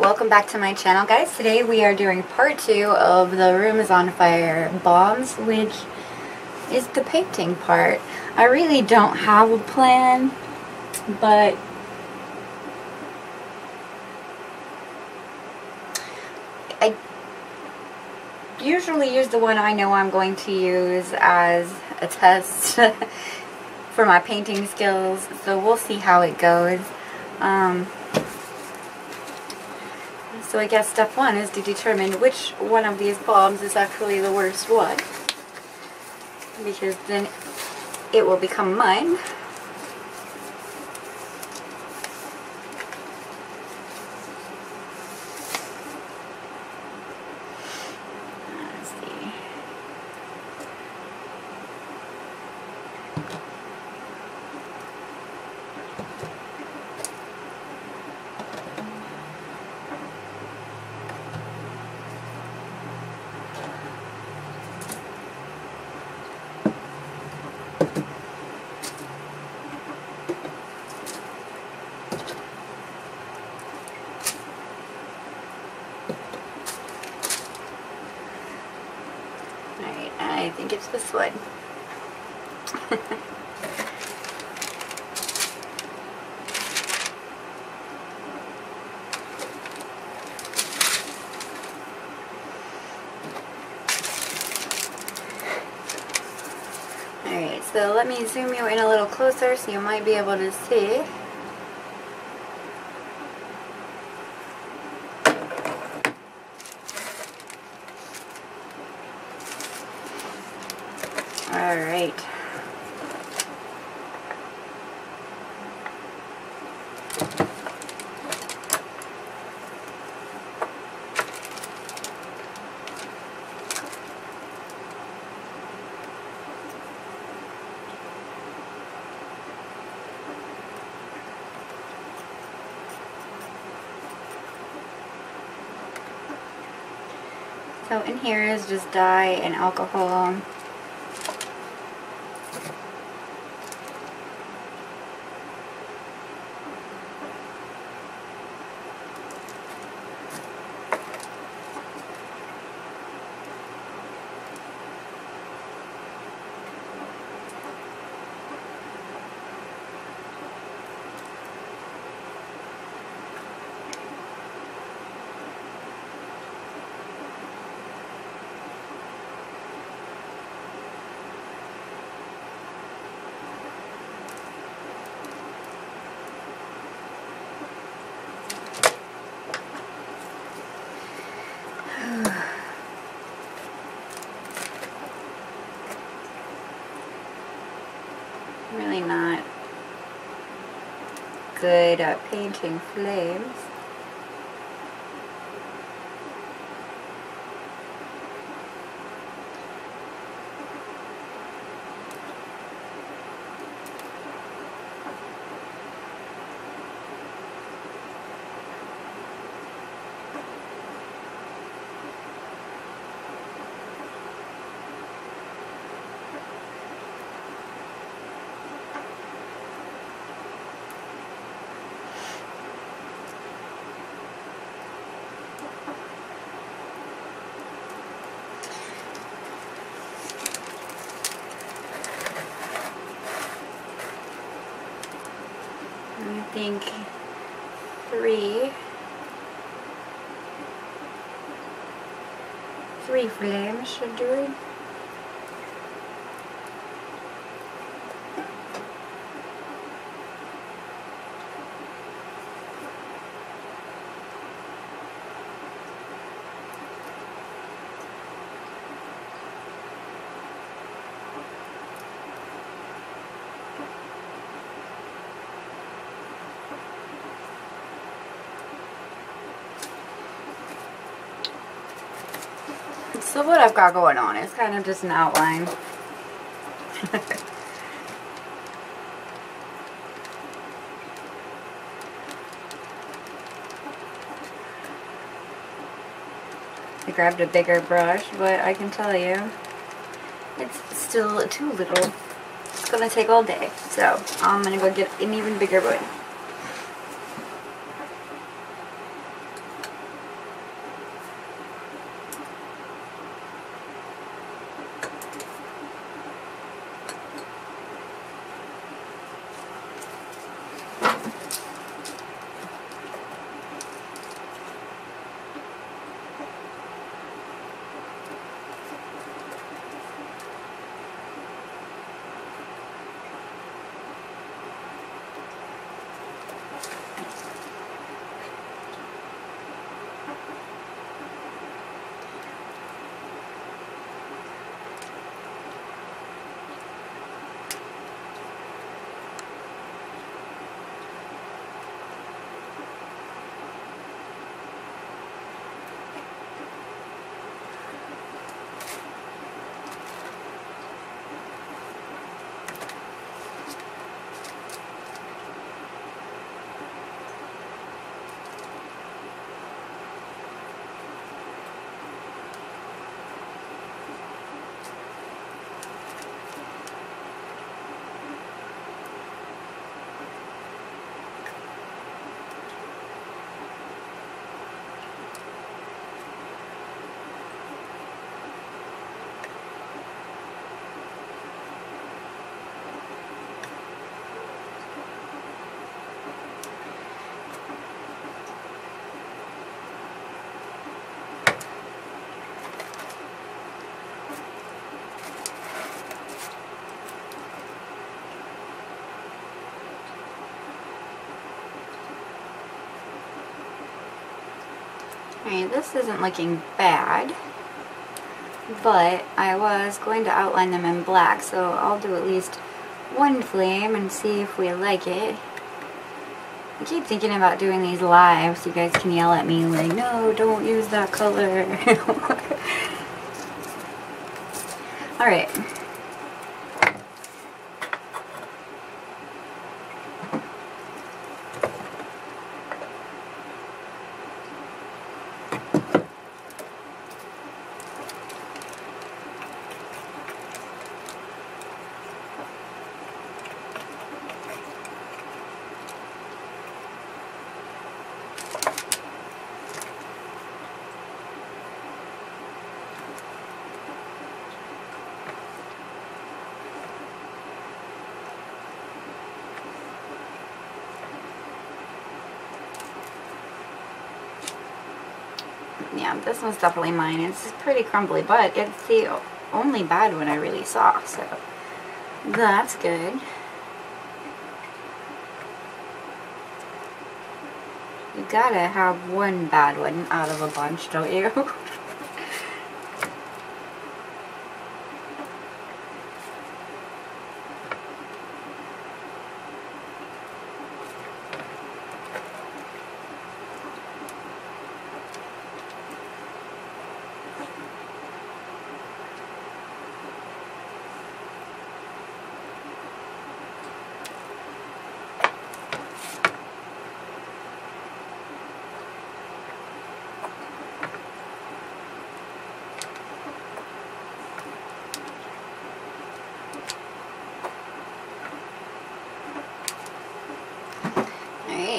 welcome back to my channel guys. Today we are doing part two of the Rooms on Fire bombs, which is the painting part. I really don't have a plan, but I usually use the one I know I'm going to use as a test for my painting skills, so we'll see how it goes. Um, so I guess step one is to determine which one of these bombs is actually the worst one. Because then it will become mine. Let's see. Alright, I think it's this one. Alright, so let me zoom you in a little closer so you might be able to see. Alright. So in here is just dye and alcohol. really not good at painting flames. I think three, three flames should do it. So what I've got going on is kind of just an outline. I grabbed a bigger brush, but I can tell you, it's still too little. It's gonna take all day, so I'm gonna go get an even bigger one. Alright, this isn't looking bad, but I was going to outline them in black, so I'll do at least one flame and see if we like it. I keep thinking about doing these live so you guys can yell at me like, no, don't use that color. Alright. Yeah, this one's definitely mine. It's pretty crumbly, but it's the only bad one I really saw, so that's good. You gotta have one bad one out of a bunch, don't you?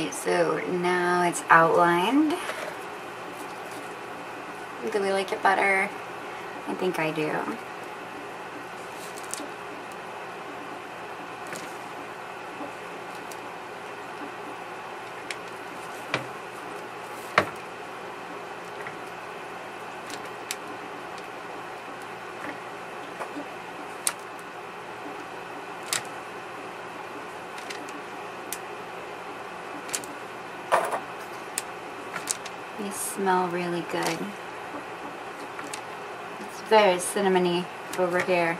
Alright, so now it's outlined. Do we like it better? I think I do. They smell really good. It's very cinnamony over here.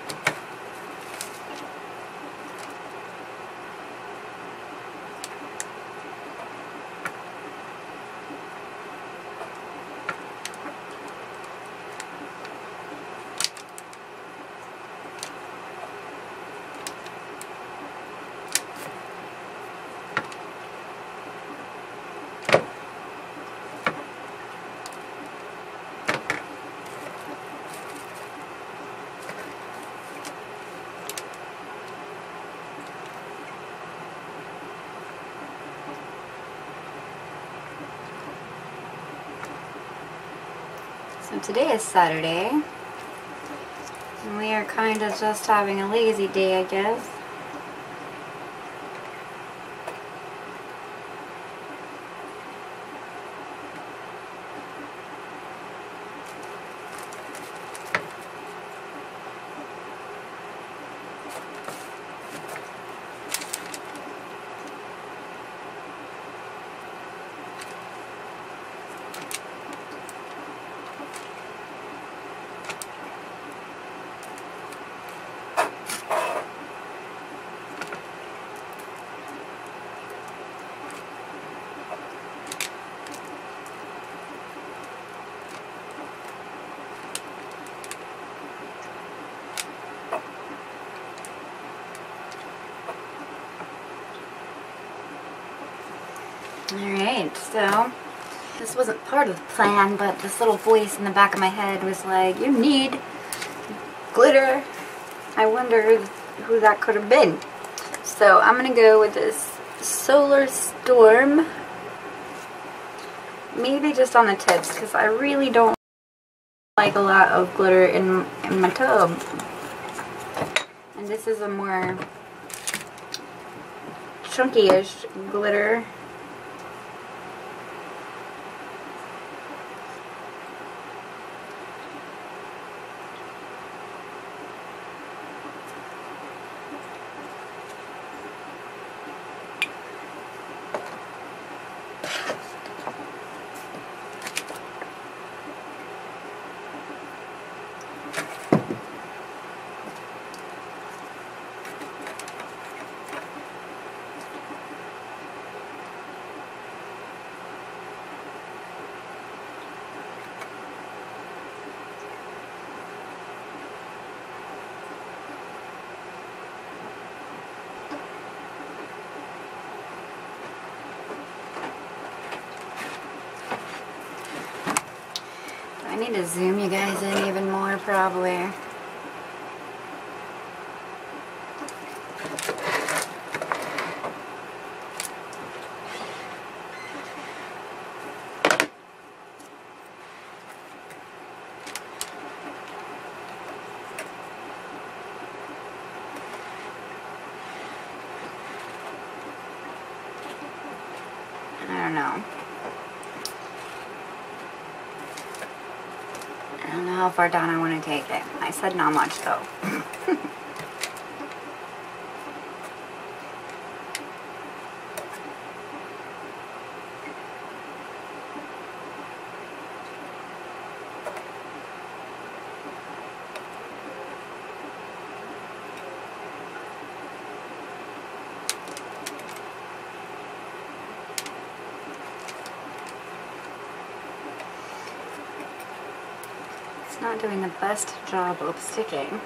Today is Saturday. And we are kind of just having a lazy day, I guess. Alright, so this wasn't part of the plan, but this little voice in the back of my head was like, you need glitter. I wonder who that could have been. So I'm going to go with this Solar Storm. Maybe just on the tips, because I really don't like a lot of glitter in, in my tub. And this is a more chunky-ish glitter. To zoom you guys in even more probably. I don't know. I don't know how far down I want to take it. I said not much though. Not doing the best job of sticking.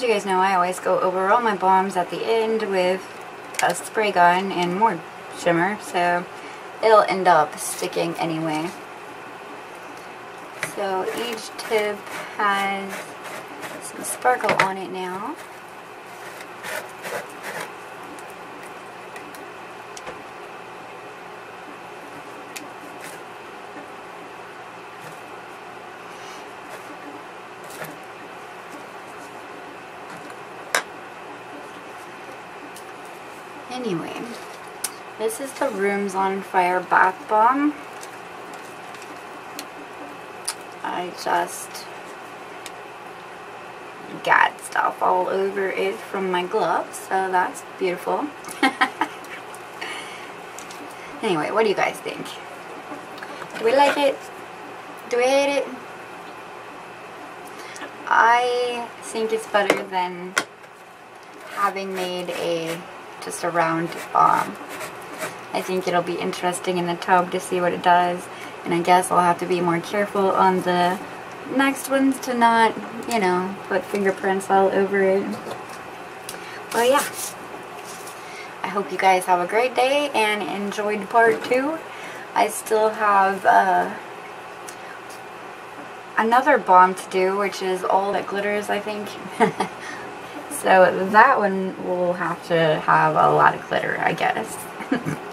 As you guys know, I always go over all my bombs at the end with a spray gun and more shimmer, so it'll end up sticking anyway. So each tip has some sparkle on it now. Anyway, this is the Rooms on Fire bath bomb. I just got stuff all over it from my gloves, so that's beautiful. anyway, what do you guys think? Do we like it? Do we hate it? I think it's better than having made a just a round bomb. I think it'll be interesting in the tub to see what it does. And I guess I'll have to be more careful on the next ones to not, you know, put fingerprints all over it. Well, yeah. I hope you guys have a great day and enjoyed part two. I still have uh, another bomb to do, which is all that glitters, I think. So that one will have to have a lot of glitter, I guess.